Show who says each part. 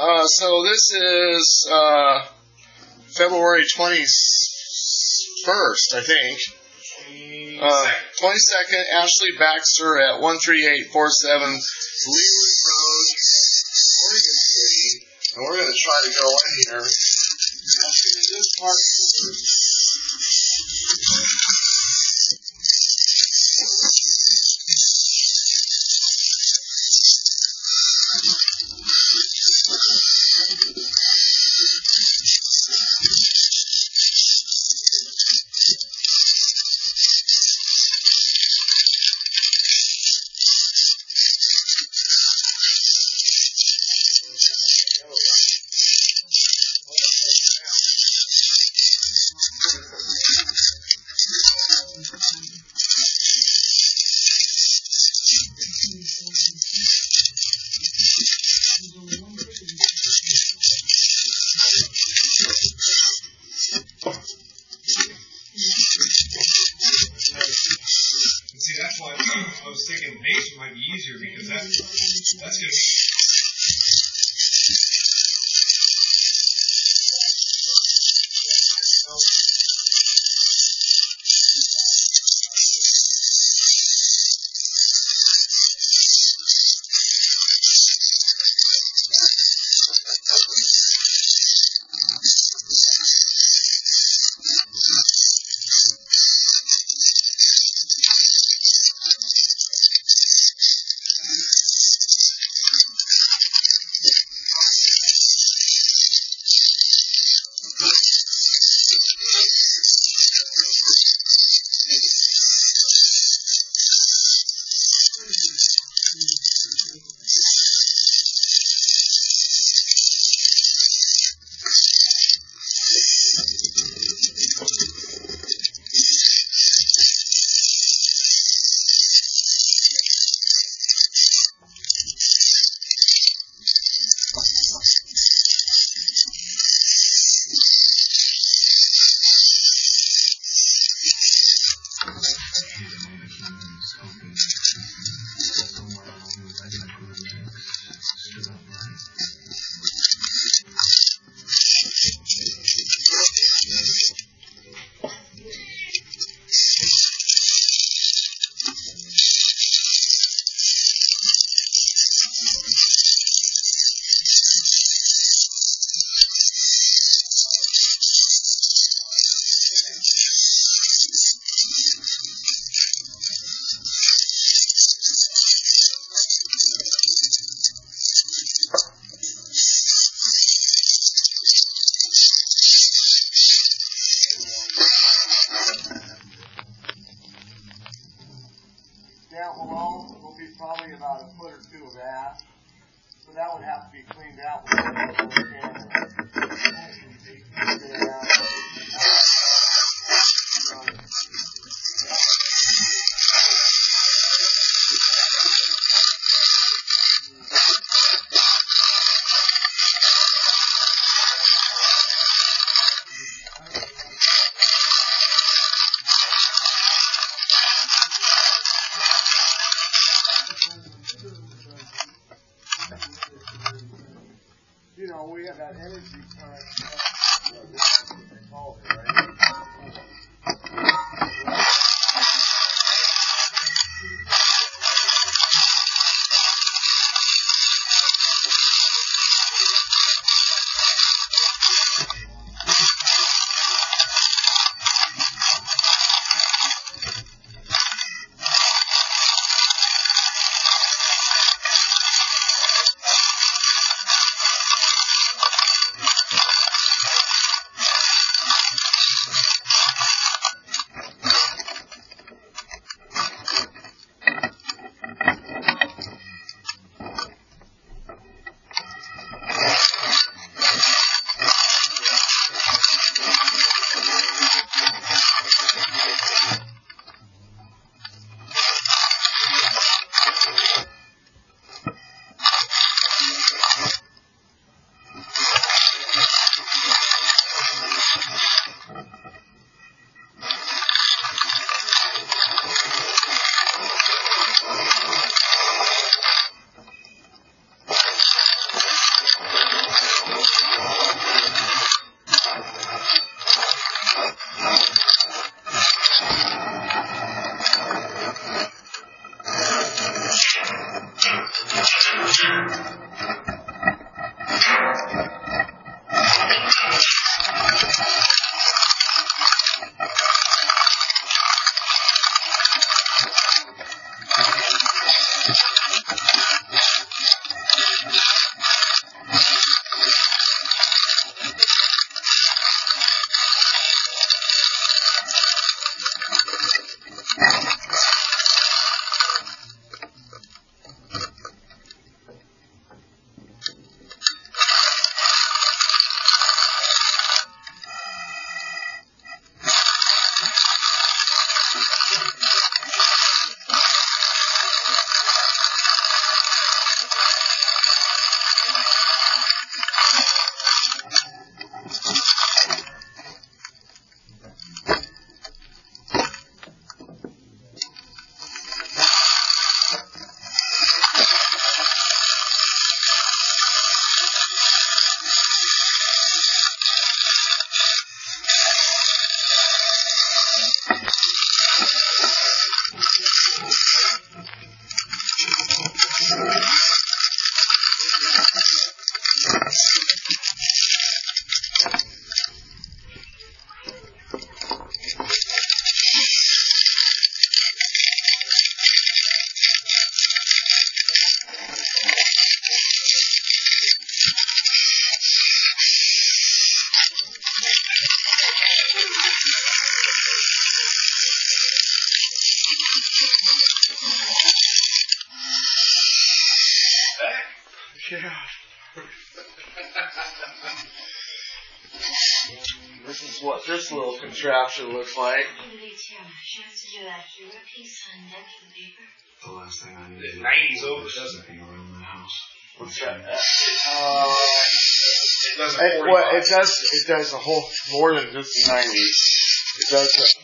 Speaker 1: Uh, so this is uh, February 21st, I think. Uh, 22nd, Ashley Baxter at 13847 Leland Road, Oregon City. And we're going to try to go in here. Actually, in this part
Speaker 2: that's why I was thinking base might be easier because that that's gonna be
Speaker 1: be cleaned out. You know, we have that energy current. This is what this little contraption looks like.
Speaker 3: The last thing I need.
Speaker 2: 90s over,
Speaker 3: around my house.
Speaker 1: What's that? Uh,
Speaker 2: it does.
Speaker 1: It, well, it does. It does a whole more than just the 90s. It does